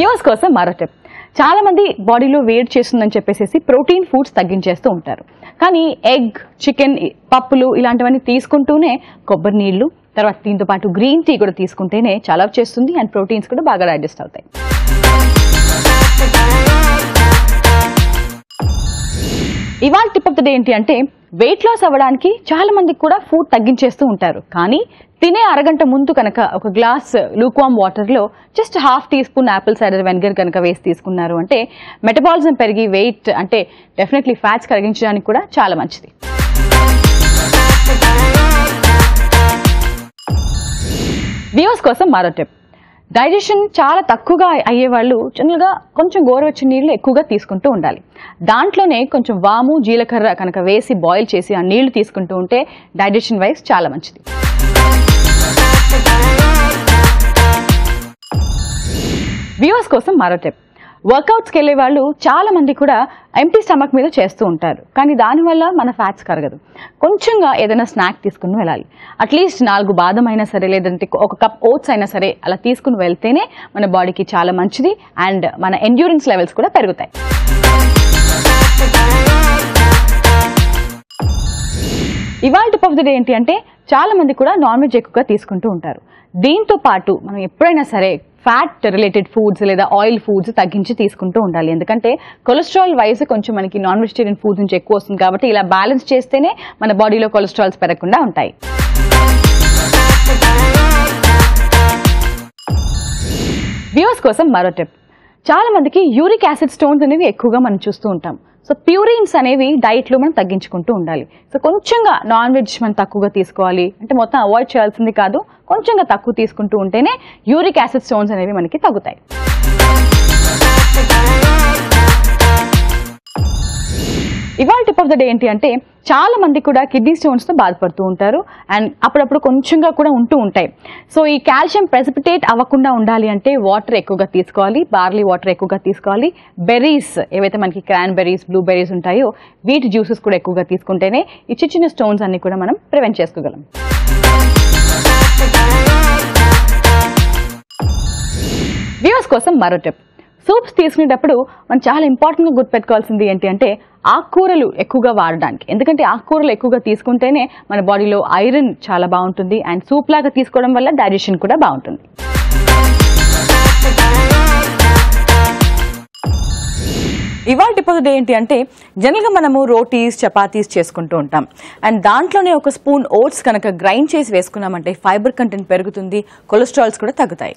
Viewers కోసం మరో tip చాలా మంది బాడీలో వేడి చేస్తుందని చెప్పేసి ప్రోటీన్ ఫుడ్స్ తగ్గించేస్తూ ఉంటారు. కానీ ఎగ్ చికెన్ పప్పులు ఇలాంటివన్నీ తీసుకుంటూనే కొబ్బరి నీళ్ళు తర్వాత దీంతో పాటు గ్రీన్ టీ కూడా తీసుకుంటేనే చాలా చేస్తుంది అండ్ ప్రోటీన్స్ కూడా బాగా డైజెస్ట్ అవుతాయి. ఇవాళ టిప్ ఆఫ్ ద డే ఏంటి అంటే వెయిట్ లాస్ అవ్వడానికి చాలా మందికి కూడా ఫుడ్ తగ్గించేస్తూ ఉంటారు. కానీ తినే అరగంట ముందు కనుక ఒక గ్లాస్ లూక్వామ్ వాటర్లో just half teaspoon apple cider vinegar కనుక వేసి తీసుకున్నారు అంటే మెటబాలిజం పెరిగి వెయిట్ అంటే డెఫినెట్లీ ఫ్యాట్స్ కరిగించడానికి కూడా చాలా మంచిది. వ్యూవర్స్ కోసం మరో టిప్ డైజెషన్ చాలా తక్కువగా అయ్యే వాళ్ళు జనరల్గా కొంచెం గోరువెచ్చని నీళ్ళు ఎక్కువగా తీసుకుంటూ ఉండాలి. దాంట్లోనే కొంచెం వాము జీలకర్ర కనుక వేసి బాయిల్ చేసి ఆ నీళ్ళు తీసుకుంటూ ఉంటే డైజెషన్ వైజ్ చాలా మంచిది. వ్యూవర్స్ కోసం మరో టిప్ వర్కౌట్స్కి వెళ్ళే వాళ్ళు చాలా మంది కూడా ఎంటీ స్టమక్ మీద చేస్తూ ఉంటారు. కానీ దానివల్ల మన ఫ్యాట్స్ కరగదు. కొంచెంగా ఏదైనా స్నాక్ తీసుకుని వెళ్ళాలి. అట్లీస్ట్ నాలుగు బాదం అయినా సరే లేదంటే ఒక కప్ ఓట్స్ అయినా సరే అలా తీసుకుని వెళ్తేనే మన బాడీకి చాలా మంచిది అండ్ మన ఎండ్యూరెన్స్ లెవెల్స్ కూడా పెరుగుతాయి. ఇవాళ టిప్ ఆఫ్ ది డే ఏంటి అంటే చాలా మంది కూడా నాన్ వెజ్ ఎక్కువగా తీసుకుంటూ ఉంటారు. దీంతో పాటు మనం ఎప్పుడైనా సరే ఫ్యాట్ రిలేటెడ్ ఫుడ్స్ లేదా ఆయిల్ ఫుడ్స్ తగ్గించి తీసుకుంటూ ఉండాలి. ఎందుకంటే కొలెస్ట్రాల్ వైజ్ కొంచెం మనకి నాన్ వెజిటేరియన్ ఫుడ్ నుంచి ఎక్కువ వస్తుంది కాబట్టి ఇలా బ్యాలెన్స్ చేస్తేనే మన బాడీలో కొలెస్ట్రాల్స్ పెరగకుండా ఉంటాయి. వ్యూవర్స్ కోసం మరో టిప్. చాలా మందికి యూరిక్ యాసిడ్ స్టోన్స్ అనేవి ఎక్కువగా మనం చూస్తూ ఉంటాం. సో ప్యూరిన్స్ అనేవి డైట్లో మనం తగ్గించుకుంటూ ఉండాలి. సో కొంచెంగా నాన్ వెజ్ మనం తక్కువగా తీసుకోవాలి. అంటే మొత్తం అవాయిడ్ చేయాల్సింది కాదు. కొంచెంగా తక్కువ తీసుకుంటూ ఉంటేనే యూరిక్ యాసిడ్ స్టోన్స్ అనేవి మనకి తగ్గుతాయి. ఇవాళ టిప్ ఆఫ్ ద డే ఏంటి అంటే చాలా మంది కూడా కిడ్నీ స్టోన్స్తో బాధపడుతూ ఉంటారు అండ్ అప్పుడప్పుడు కొంచెంగా కూడా ఉంటూ ఉంటాయి. సో ఈ కాల్షియం ప్రెసిపిటేట్ అవ్వకుండా ఉండాలి అంటే వాటర్ ఎక్కువగా తీసుకోవాలి బార్లీ వాటర్ ఎక్కువగా తీసుకోవాలి. బెర్రీస్ ఏవైతే మనకి క్రాన్బెర్రీస్ బ్లూబెర్రీస్ బ్లూ బెర్రీస్ ఉంటాయో వీటి జ్యూసెస్ కూడా ఎక్కువగా తీసుకుంటేనే ఈ చిన్న చిన్న స్టోన్స్ అన్ని కూడా మనం ప్రివెంట్ చేసుకోగలం. వ్యూవర్స్ కోసం మరో టిప్ సూప్స్ తీసుకునేటప్పుడు మనం చాలా ఇంపార్టెంట్గా గుర్తుపెట్టుకోవాల్సింది ఏంటి అంటే ఆకుకూరలు ఎక్కువగా వాడడానికి. ఎందుకంటే ఆకుకూరలు ఎక్కువగా తీసుకుంటేనే మన బాడీలో ఐరన్ చాలా బాగుంటుంది అండ్ సూప్ లాగా తీసుకోవడం వల్ల డైజెషన్ కూడా బాగుంటుంది. ఇవాళ పొద్దు ఏంటి అంటే జనరల్గా మనము రోటీస్ చపాతీస్ చేసుకుంటూ ఉంటాం. అండ్ దాంట్లోనే ఒక స్పూన్ ఓట్స్ కనుక గ్రైండ్ చేసి వేసుకున్నామంటే ఫైబర్ కంటెంట్ పెరుగుతుంది కొలెస్ట్రాల్స్ కూడా తగ్గుతాయి.